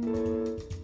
Música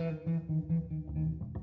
you.